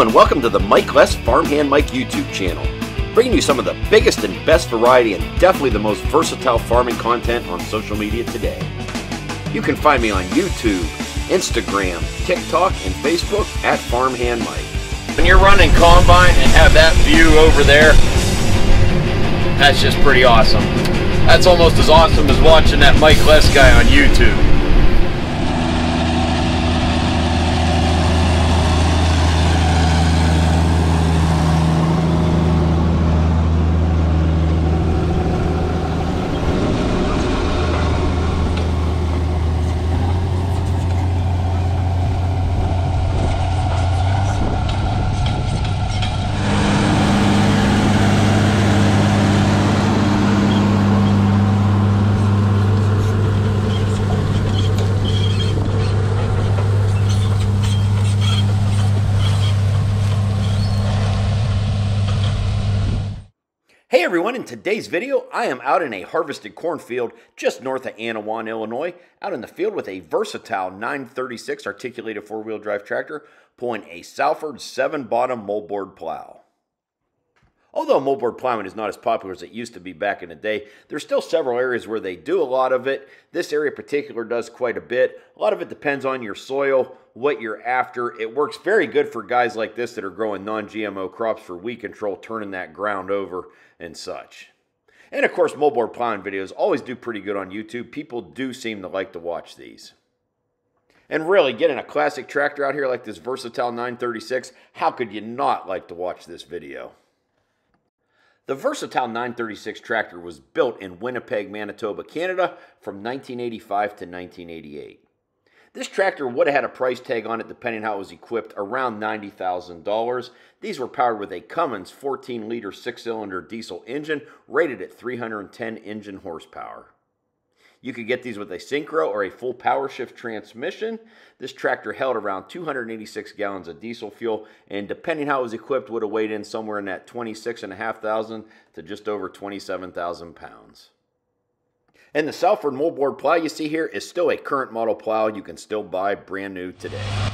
And welcome to the Mike Less Farmhand Mike YouTube channel, bringing you some of the biggest and best variety and definitely the most versatile farming content on social media today. You can find me on YouTube, Instagram, TikTok, and Facebook at Farmhand Mike. When you're running combine and have that view over there, that's just pretty awesome. That's almost as awesome as watching that Mike Less guy on YouTube. Hey everyone, in today's video, I am out in a harvested cornfield just north of Annawan, Illinois, out in the field with a versatile 936 articulated four-wheel drive tractor pulling a Salford 7-bottom moldboard plow. Although moldboard plowing is not as popular as it used to be back in the day, there's still several areas where they do a lot of it. This area in particular does quite a bit. A lot of it depends on your soil, what you're after. It works very good for guys like this that are growing non-GMO crops for weed control, turning that ground over and such. And of course, moldboard plowing videos always do pretty good on YouTube. People do seem to like to watch these. And really, getting a classic tractor out here like this Versatile 936, how could you not like to watch this video? The Versatile 936 tractor was built in Winnipeg, Manitoba, Canada from 1985 to 1988. This tractor would have had a price tag on it, depending how it was equipped, around $90,000. These were powered with a Cummins 14-liter six-cylinder diesel engine rated at 310 engine horsepower. You could get these with a synchro or a full power shift transmission. This tractor held around 286 gallons of diesel fuel, and depending how it was equipped, would have weighed in somewhere in that 26,500 to just over 27,000 pounds. And the Salford moldboard plow you see here is still a current model plow you can still buy brand new today.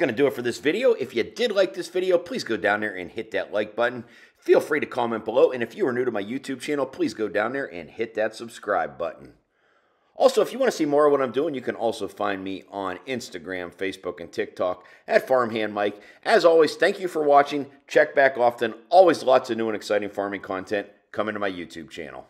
Going to do it for this video. If you did like this video, please go down there and hit that like button. Feel free to comment below. And if you are new to my YouTube channel, please go down there and hit that subscribe button. Also, if you want to see more of what I'm doing, you can also find me on Instagram, Facebook, and TikTok at Farmhand Mike. As always, thank you for watching. Check back often. Always lots of new and exciting farming content coming to my YouTube channel.